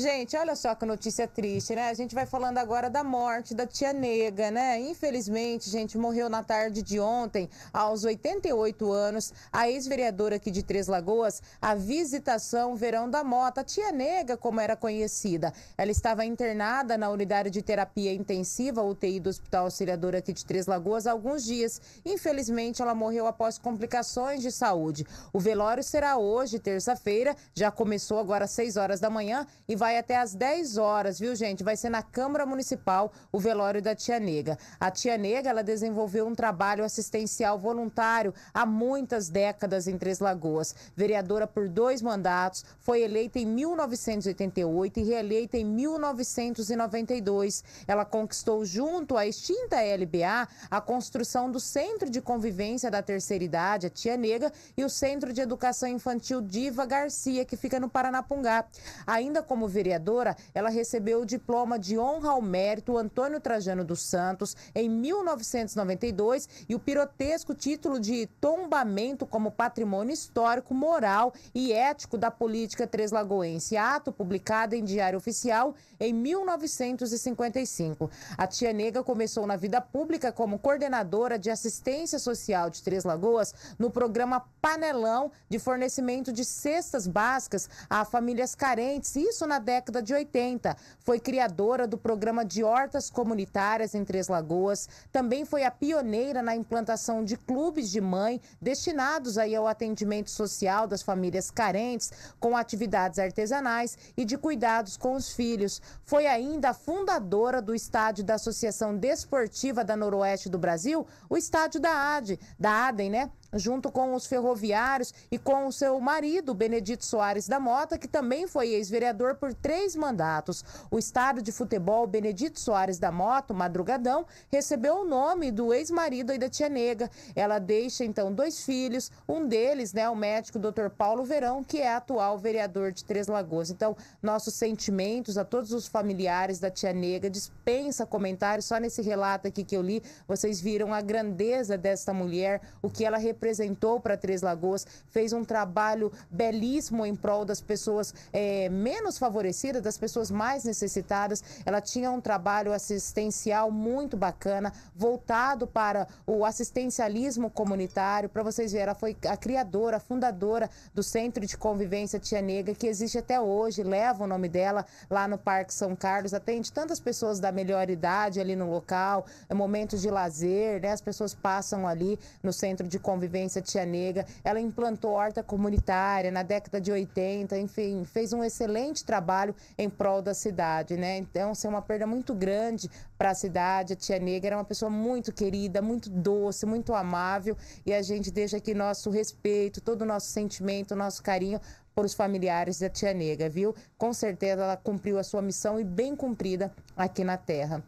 Gente, olha só que notícia triste, né? A gente vai falando agora da morte da tia Nega, né? Infelizmente, gente, morreu na tarde de ontem, aos 88 anos, a ex-vereadora aqui de Três Lagoas, a visitação Verão da Mota, tia Nega, como era conhecida. Ela estava internada na unidade de terapia intensiva, UTI do Hospital Auxiliador aqui de Três Lagoas, há alguns dias. Infelizmente, ela morreu após complicações de saúde. O velório será hoje, terça-feira, já começou agora às 6 horas da manhã e vai vai até às 10 horas, viu, gente? Vai ser na Câmara Municipal o velório da Tia Nega. A Tia Nega, ela desenvolveu um trabalho assistencial voluntário há muitas décadas em Três Lagoas. Vereadora por dois mandatos, foi eleita em 1988 e reeleita em 1992. Ela conquistou, junto à extinta LBA, a construção do Centro de Convivência da Terceira Idade, a Tia Nega, e o Centro de Educação Infantil Diva Garcia, que fica no Paranapungá. Ainda como vereadora, vereadora, ela recebeu o diploma de honra ao mérito Antônio Trajano dos Santos em 1992 e o pirotesco título de tombamento como patrimônio histórico, moral e ético da política treslagoense, ato publicado em Diário Oficial em 1955. A tia Nega começou na vida pública como coordenadora de assistência social de Três Lagoas no programa Panelão de fornecimento de cestas básicas a famílias carentes, isso na década de 80. Foi criadora do programa de hortas comunitárias em Três Lagoas. Também foi a pioneira na implantação de clubes de mãe destinados aí ao atendimento social das famílias carentes, com atividades artesanais e de cuidados com os filhos. Foi ainda a fundadora do estádio da Associação Desportiva da Noroeste do Brasil, o estádio da AD, da ADEM, né? Junto com os ferroviários e com o seu marido, Benedito Soares da Mota, que também foi ex-vereador por três mandatos. O estádio de futebol Benedito Soares da Mota, Madrugadão, recebeu o nome do ex-marido da Tia Nega. Ela deixa, então, dois filhos, um deles, né, o médico Dr. Paulo Verão, que é atual vereador de Três Lagoas. Então, nossos sentimentos a todos os familiares da Tia Nega, dispensa comentários, só nesse relato aqui que eu li, vocês viram a grandeza desta mulher, o que ela representa representou para Três Lagoas, fez um trabalho belíssimo em prol das pessoas é, menos favorecidas, das pessoas mais necessitadas. Ela tinha um trabalho assistencial muito bacana, voltado para o assistencialismo comunitário. Para vocês verem, ela foi a criadora, a fundadora do Centro de Convivência Tia Negra, que existe até hoje, leva o nome dela lá no Parque São Carlos, atende tantas pessoas da melhor idade ali no local, é momentos de lazer, né? As pessoas passam ali no Centro de Convivência Convivência Tia Nega. Ela implantou horta comunitária na década de 80, enfim, fez um excelente trabalho em prol da cidade, né? Então, assim, é uma perda muito grande para a cidade. A Tia Nega era uma pessoa muito querida, muito doce, muito amável e a gente deixa aqui nosso respeito, todo o nosso sentimento, nosso carinho por os familiares da Tia Nega, viu? Com certeza ela cumpriu a sua missão e bem cumprida aqui na Terra.